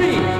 three.